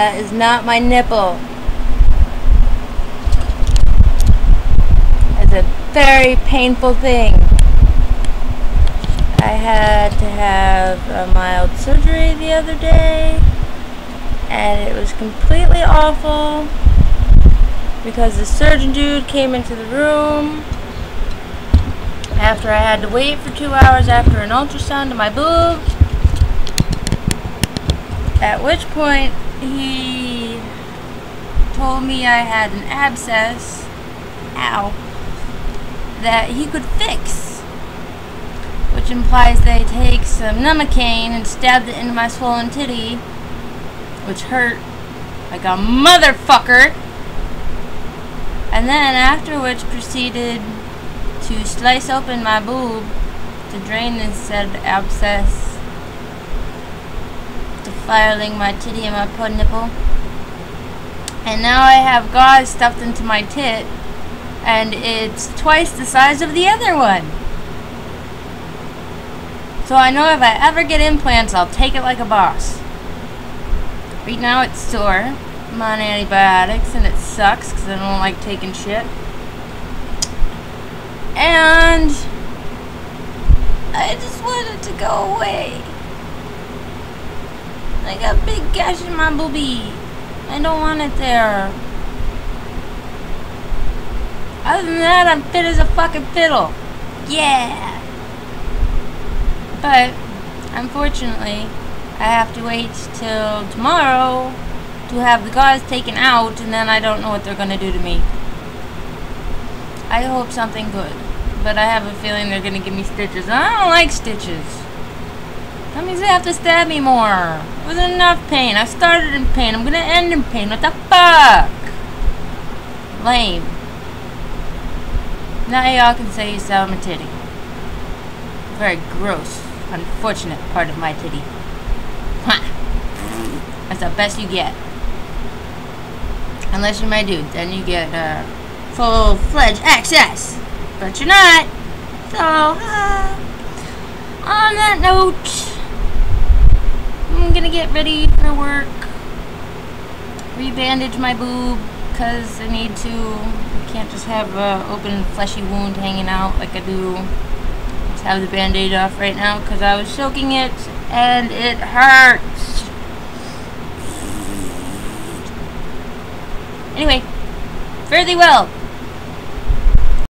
That is not my nipple. It's a very painful thing. I had to have a mild surgery the other day and it was completely awful because the surgeon dude came into the room after I had to wait for two hours after an ultrasound of my boob at which point he told me I had an abscess ow that he could fix which implies they take some Novocaine and stabbed it into my swollen titty which hurt like a motherfucker. And then after which proceeded to slice open my boob to drain this said abscess, defiling my titty and my pud nipple. And now I have gauze stuffed into my tit, and it's twice the size of the other one. So I know if I ever get implants, I'll take it like a boss. Right now it's sore. I'm on antibiotics and it sucks because I don't like taking shit. And I just want it to go away. I got a big gash in my boobie. I don't want it there. Other than that, I'm fit as a fucking fiddle. Yeah. But, unfortunately, I have to wait till tomorrow to have the gauze taken out and then I don't know what they're going to do to me. I hope something good. But I have a feeling they're going to give me stitches. I don't like stitches. That means they have to stab me more. It was enough pain. I started in pain. I'm to end in pain. What the fuck? Lame. Now y'all can say you saw my titty. Very gross, unfortunate part of my titty. That's the best you get. Unless you're my dude, then you get uh, full-fledged access. But you're not. So, uh, on that note, I'm gonna get ready for work. Rebandage my boob, because I need to. I can't just have an open fleshy wound hanging out like I do. Just have the band-aid off right now, because I was soaking it, and it hurts. Anyway, fare thee well.